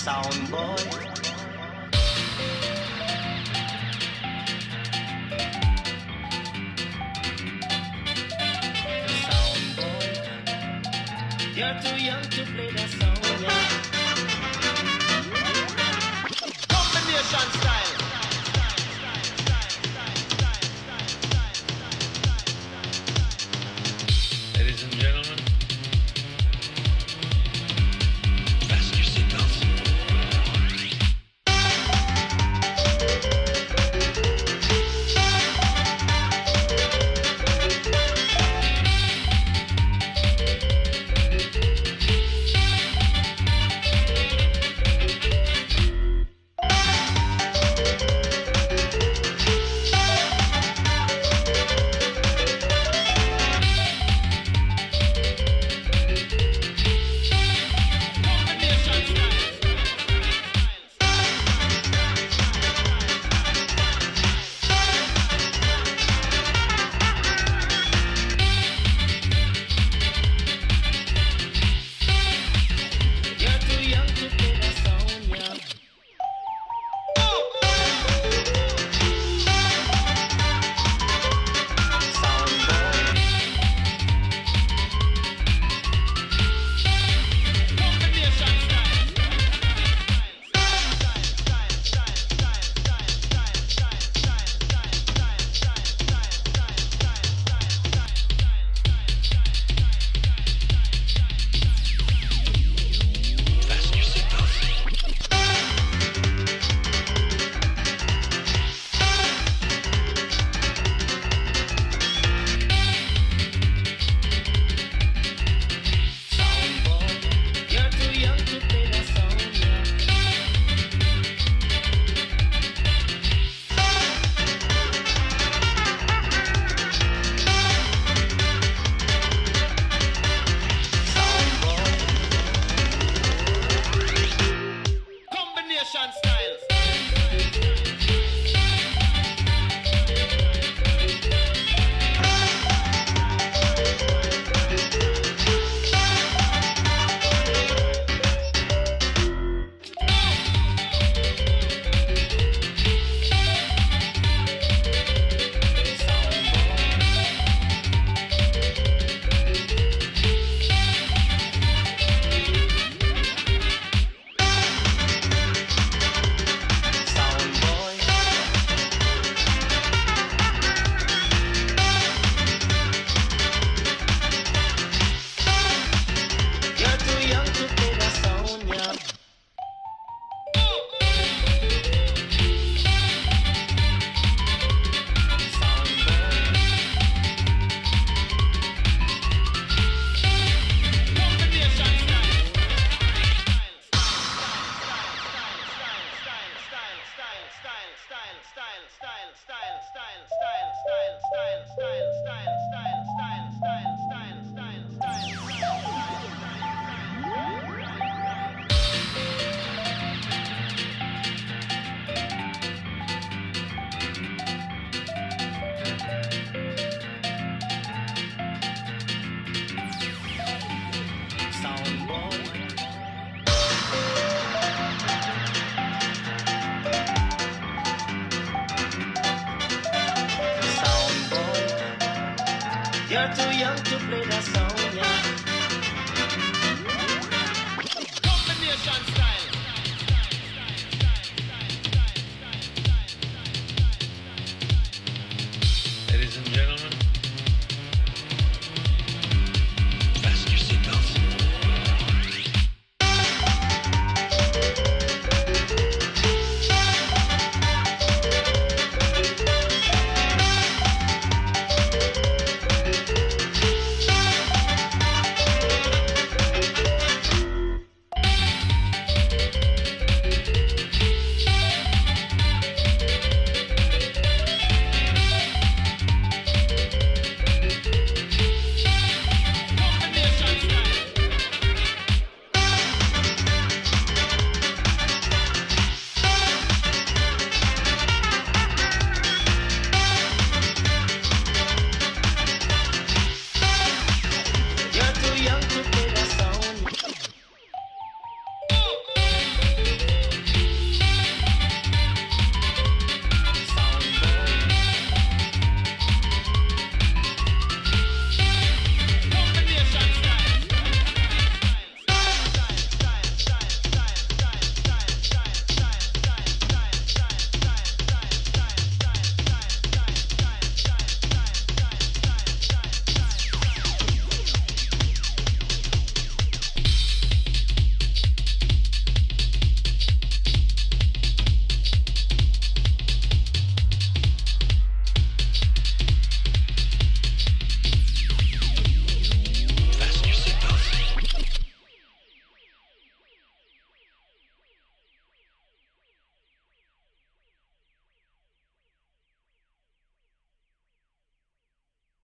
sound boy. You're too young to play the song, yeah. Combination nation styles. You're too young to play that song, yeah.